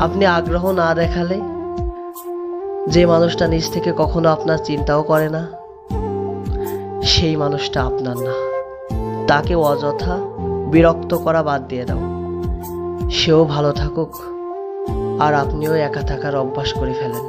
আপনি আগ্রহ না দেখালে যে মানুষটা নিজ থেকে কখনো আপনার চিন্তাও করে না, সেই মানুষটা আপনার না। তাকে অযথা বিরক্ত করা বাদ দিয়ে দাও। সেও ভালো থাকুক আর আপনিও একা থাকার অভ্যাস করে ফেলেন।